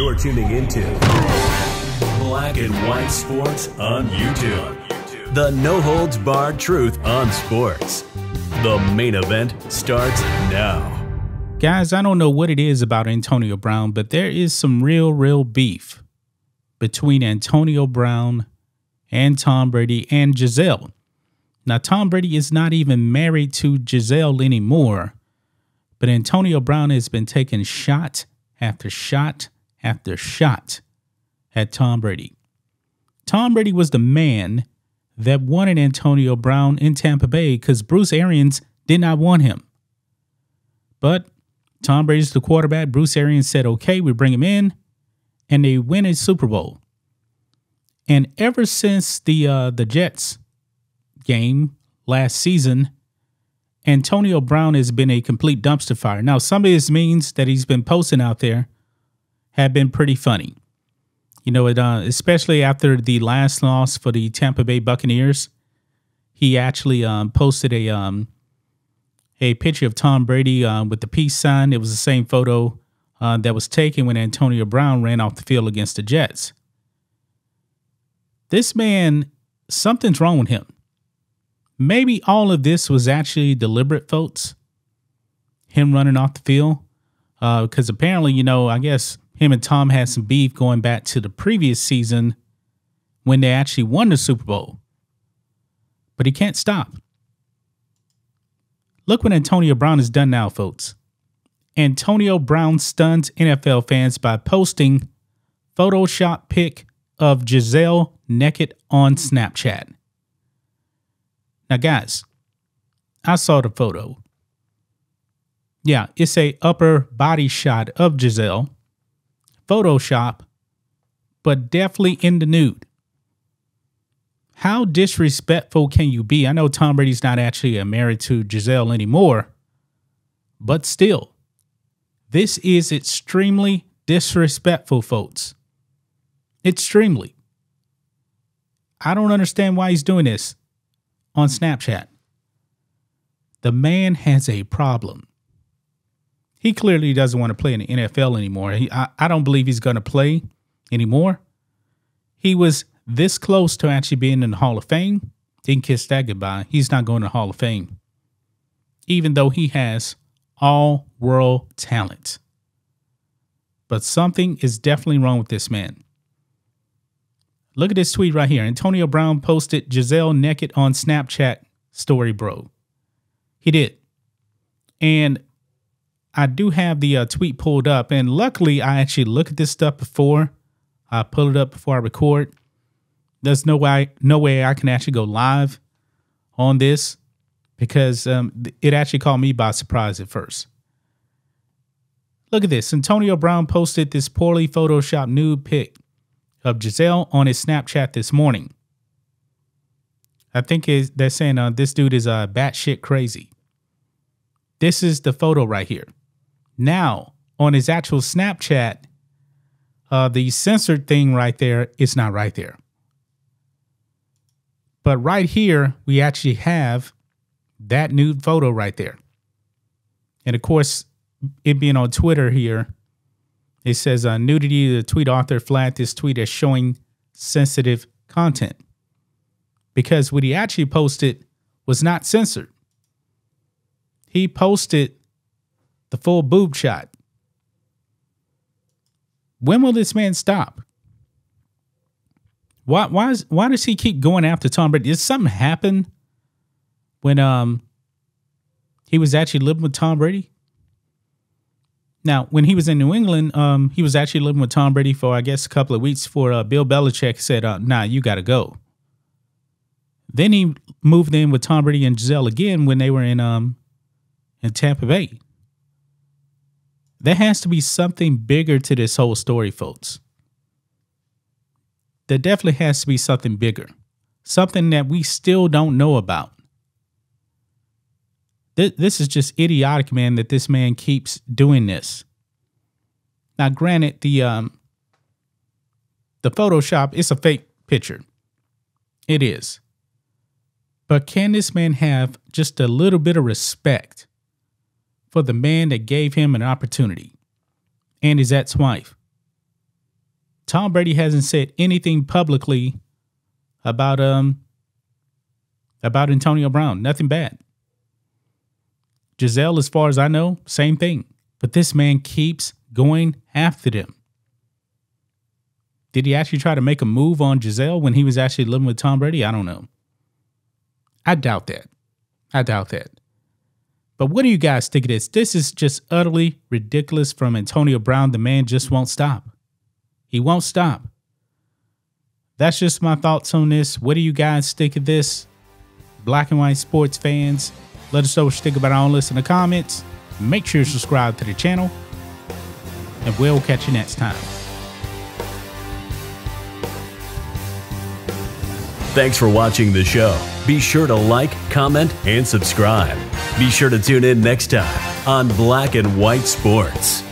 You're tuning into Black and White Sports on YouTube. The no holds barred truth on sports. The main event starts now. Guys, I don't know what it is about Antonio Brown, but there is some real, real beef between Antonio Brown and Tom Brady and Gisele. Now, Tom Brady is not even married to Gisele anymore, but Antonio Brown has been taking shot after shot after shot at Tom Brady. Tom Brady was the man that wanted Antonio Brown in Tampa Bay because Bruce Arians did not want him. But Tom Brady's the quarterback. Bruce Arians said, okay, we bring him in, and they win a Super Bowl. And ever since the uh, the Jets game last season, Antonio Brown has been a complete dumpster fire. Now, some of his memes that he's been posting out there have been pretty funny. You know, it, uh, especially after the last loss for the Tampa Bay Buccaneers, he actually um, posted a um, a picture of Tom Brady uh, with the peace sign. It was the same photo uh, that was taken when Antonio Brown ran off the field against the Jets. This man, something's wrong with him. Maybe all of this was actually deliberate, folks. Him running off the field. Because uh, apparently, you know, I guess him and Tom had some beef going back to the previous season when they actually won the Super Bowl. But he can't stop. Look what Antonio Brown has done now, folks. Antonio Brown stuns NFL fans by posting Photoshop pic of Gisele naked on Snapchat. Now, guys, I saw the photo. Yeah, it's a upper body shot of Gisele Photoshop, but definitely in the nude. How disrespectful can you be? I know Tom Brady's not actually married to Gisele anymore, but still, this is extremely disrespectful, folks. Extremely. I don't understand why he's doing this on Snapchat. The man has a problem he clearly doesn't want to play in the NFL anymore. He, I, I don't believe he's going to play anymore. He was this close to actually being in the Hall of Fame. Didn't kiss that goodbye. He's not going to Hall of Fame, even though he has all world talent. But something is definitely wrong with this man. Look at this tweet right here. Antonio Brown posted Gisele naked on Snapchat story, bro. He did. And I do have the uh, tweet pulled up, and luckily I actually look at this stuff before I pull it up before I record. There's no way, no way I can actually go live on this because um, it actually caught me by surprise at first. Look at this. Antonio Brown posted this poorly photoshopped nude pic of Gisele on his Snapchat this morning. I think they're saying uh, this dude is uh, batshit crazy. This is the photo right here. Now, on his actual Snapchat, uh, the censored thing right there is not right there. But right here, we actually have that nude photo right there. And of course, it being on Twitter here, it says uh, nudity. The tweet author flagged this tweet as showing sensitive content because what he actually posted was not censored. He posted the full boob shot. When will this man stop? Why why is why does he keep going after Tom Brady? Did something happen when um he was actually living with Tom Brady? Now, when he was in New England, um, he was actually living with Tom Brady for I guess a couple of weeks. For uh, Bill Belichick said, uh, "Nah, you got to go." Then he moved in with Tom Brady and Gisele again when they were in um in Tampa Bay. There has to be something bigger to this whole story, folks. There definitely has to be something bigger, something that we still don't know about. This is just idiotic, man, that this man keeps doing this. Now, granted, the um, the Photoshop is a fake picture. It is. But can this man have just a little bit of respect for the man that gave him an opportunity and his ex wife. Tom Brady hasn't said anything publicly about um about Antonio Brown. Nothing bad. Gisele, as far as I know, same thing. But this man keeps going after them. Did he actually try to make a move on Gisele when he was actually living with Tom Brady? I don't know. I doubt that. I doubt that. But what do you guys think of this? This is just utterly ridiculous from Antonio Brown. The man just won't stop. He won't stop. That's just my thoughts on this. What do you guys think of this? Black and white sports fans, let us know what you think about our own list in the comments. Make sure you subscribe to the channel. And we'll catch you next time. Thanks for watching the show. Be sure to like, comment, and subscribe. Be sure to tune in next time on Black and White Sports.